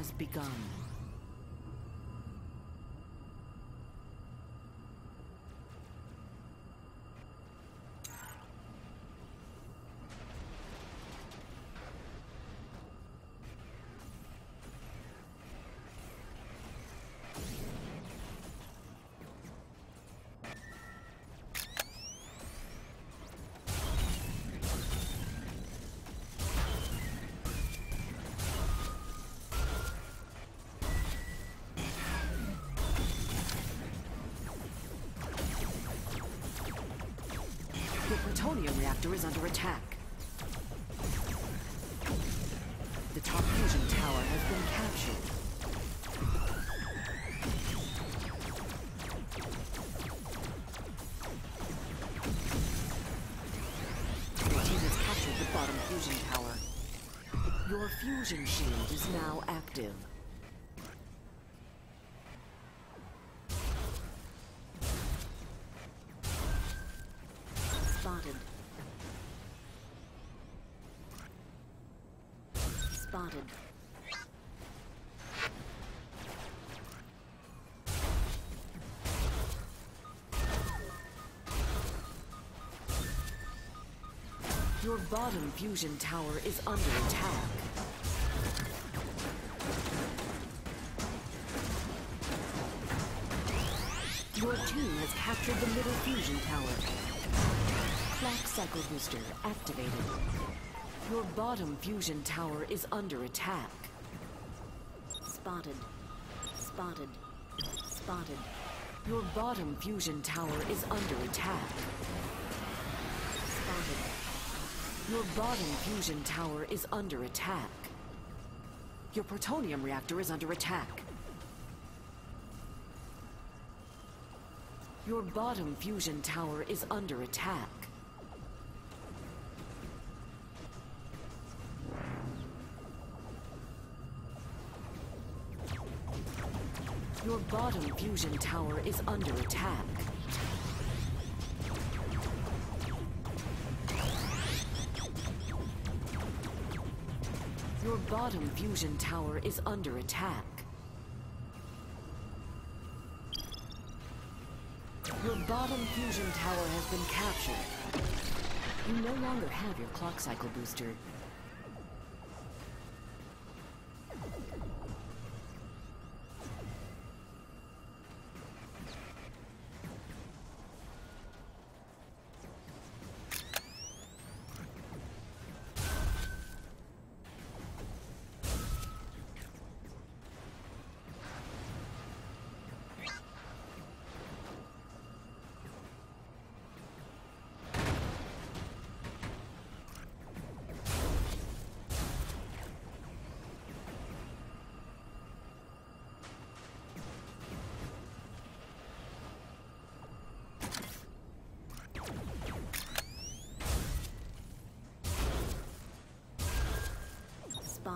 has begun. Plutonium reactor is under attack. The top fusion tower has been captured. Your team has captured the bottom fusion tower. Your fusion shield is now active. Spotted. Your bottom fusion tower is under attack. Your team has captured the middle fusion tower. Clock cycle booster activated. Your bottom fusion tower is under attack. Spotted. Spotted. Spotted. Your bottom fusion tower is under attack. Spotted. Your bottom fusion tower is under attack. Your protonium reactor is under attack. Your bottom fusion tower is under attack. Your bottom fusion tower is under attack. Your bottom fusion tower is under attack. Your bottom fusion tower has been captured. You no longer have your clock cycle booster.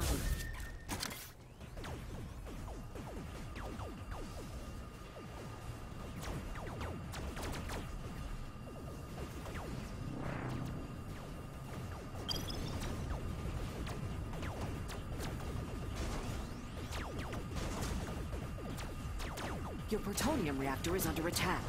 Spotted. Your protonium reactor is under attack.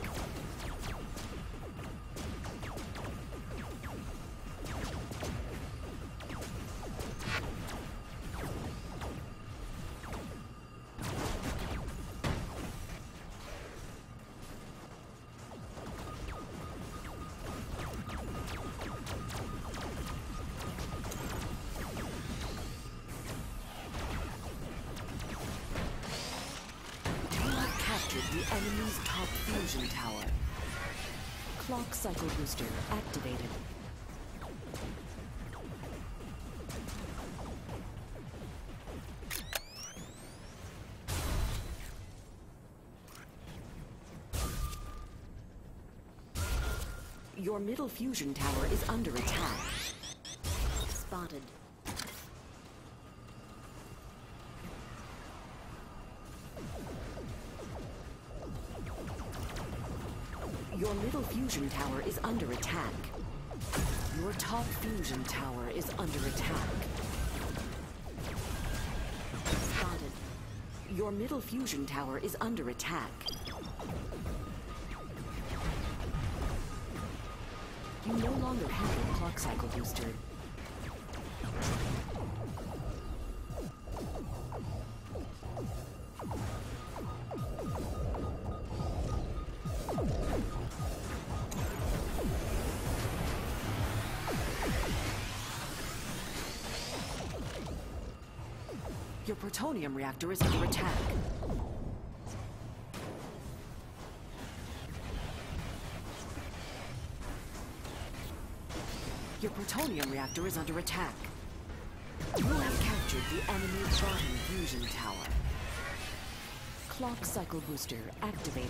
Captured the enemy's top fusion tower. Clock cycle booster activated. Your middle fusion tower is under attack. Spotted. Your middle fusion tower is under attack. Your top fusion tower is under attack. Spotted. Your middle fusion tower is under attack. You no longer have a clock cycle booster. Your protonium reactor is under attack. Your protonium reactor is under attack. You have captured the enemy bottom fusion tower. Clock cycle booster activated.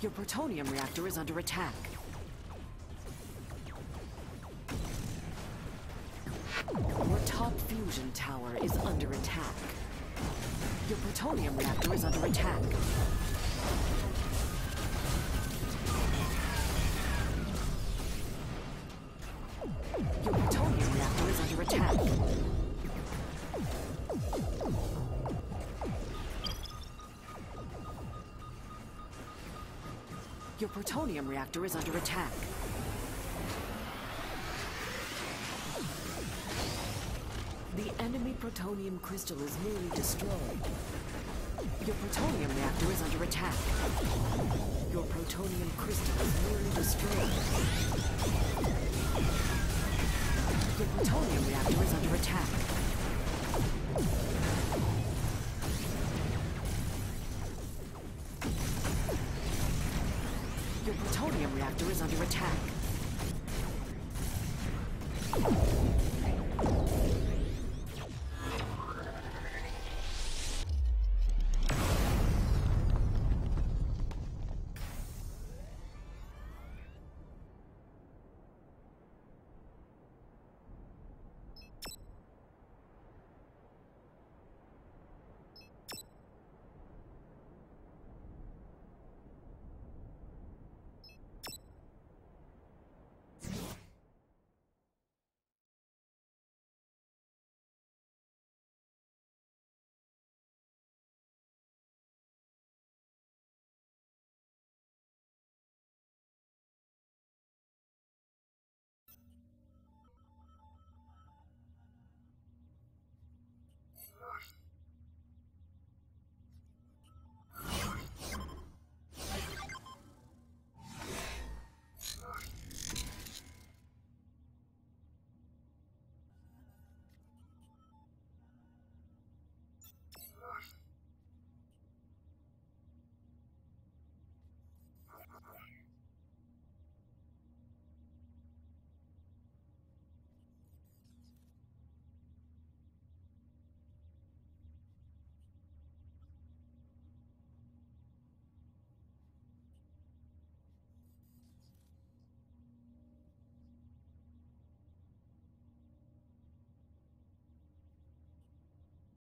Your protonium reactor is under attack. Fusion tower is under attack. Your protonium reactor is under attack. Your protonium reactor is under attack. Your protonium reactor is under attack. The enemy protonium crystal is nearly destroyed. Your protonium reactor is under attack. Your protonium crystal is nearly destroyed. Your protonium reactor is under attack. Your protonium reactor is under attack.